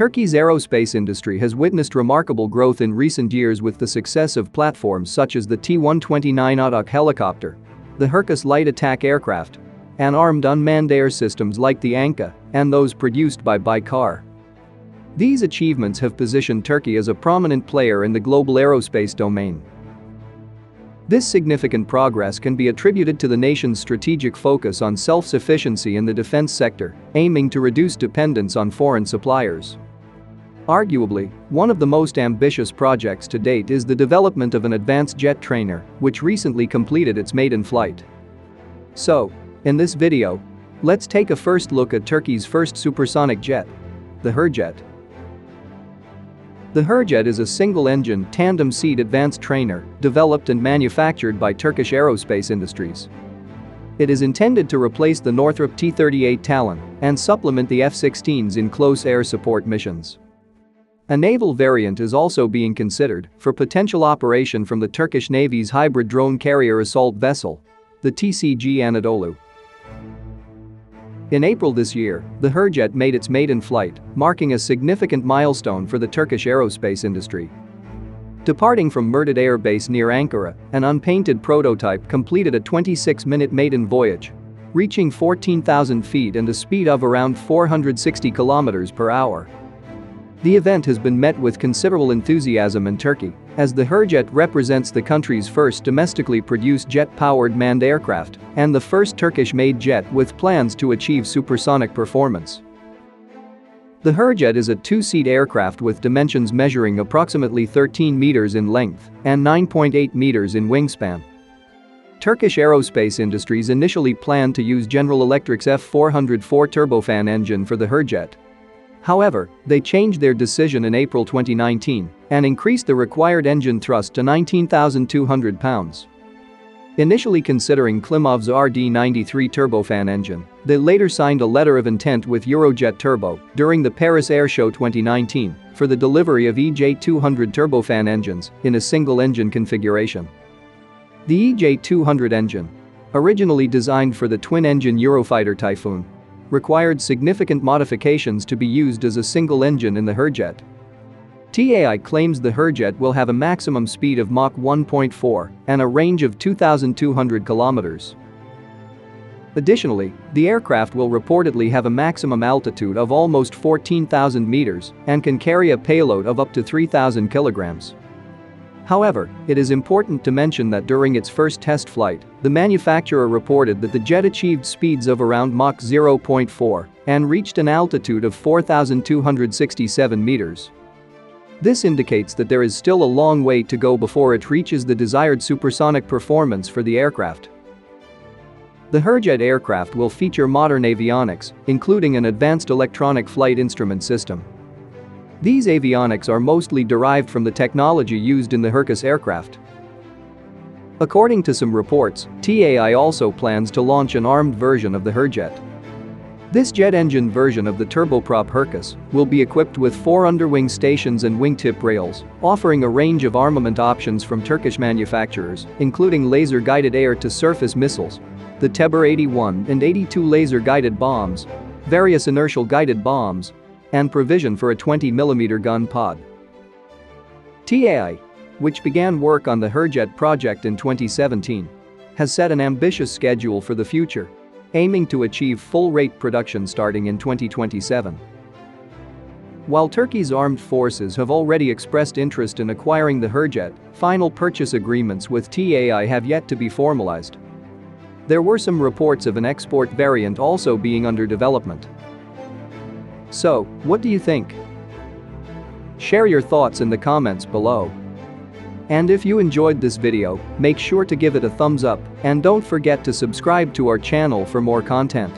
Turkey's aerospace industry has witnessed remarkable growth in recent years with the success of platforms such as the T-129 Atak helicopter, the Hurkus light attack aircraft, and armed unmanned air systems like the Anka and those produced by Baykar. These achievements have positioned Turkey as a prominent player in the global aerospace domain. This significant progress can be attributed to the nation's strategic focus on self-sufficiency in the defense sector, aiming to reduce dependence on foreign suppliers. Arguably, one of the most ambitious projects to date is the development of an advanced jet trainer, which recently completed its maiden flight. So, in this video, let's take a first look at Turkey's first supersonic jet, the Hürjet. The Hürjet is a single-engine, tandem-seat advanced trainer developed and manufactured by Turkish Aerospace Industries. It is intended to replace the Northrop T-38 Talon and supplement the F-16s in close air support missions. A naval variant is also being considered for potential operation from the Turkish Navy's hybrid drone carrier assault vessel, the TCG Anadolu. In April this year, the Hürjet made its maiden flight, marking a significant milestone for the Turkish aerospace industry. Departing from Murted Air Base near Ankara, an unpainted prototype completed a 26-minute maiden voyage, reaching 14,000 feet and a speed of around 460 kilometers per hour. The event has been met with considerable enthusiasm in Turkey, as the Hürjet represents the country's first domestically produced jet-powered manned aircraft and the first Turkish-made jet with plans to achieve supersonic performance. The Hürjet is a two-seat aircraft with dimensions measuring approximately 13 meters in length and 9.8 meters in wingspan. Turkish Aerospace Industries initially planned to use General Electric's F404 turbofan engine for the Hurjet, However, they changed their decision in April 2019 and increased the required engine thrust to 19,200 pounds. Initially considering Klimov's RD-93 turbofan engine, they later signed a letter of intent with Eurojet Turbo during the Paris Air Show 2019 for the delivery of EJ200 turbofan engines in a single-engine configuration. The EJ200 engine, originally designed for the twin-engine Eurofighter Typhoon, required significant modifications to be used as a single engine in the Hurjet. TAI claims the Hurjet will have a maximum speed of Mach 1.4 and a range of 2,200 kilometers. Additionally, the aircraft will reportedly have a maximum altitude of almost 14,000 meters and can carry a payload of up to 3,000 kilograms. However, it is important to mention that during its first test flight, the manufacturer reported that the jet achieved speeds of around Mach 0.4 and reached an altitude of 4,267 meters. This indicates that there is still a long way to go before it reaches the desired supersonic performance for the aircraft. The Hürjet aircraft will feature modern avionics, including an advanced electronic flight instrument system. These avionics are mostly derived from the technology used in the Hurkus aircraft. According to some reports, TAI also plans to launch an armed version of the Hürjet. This jet engine version of the turboprop Hurkus will be equipped with four underwing stations and wingtip rails, offering a range of armament options from Turkish manufacturers, including laser-guided air-to-surface missiles, the Teber 81 and 82 laser-guided bombs, various inertial guided bombs, and provision for a 20mm gun pod. TAI, which began work on the Hürjet project in 2017, has set an ambitious schedule for the future, aiming to achieve full-rate production starting in 2027. While Turkey's armed forces have already expressed interest in acquiring the Hürjet, final purchase agreements with TAI have yet to be formalized. There were some reports of an export variant also being under development. So, what do you think? Share your thoughts in the comments below. And if you enjoyed this video, make sure to give it a thumbs up and don't forget to subscribe to our channel for more content.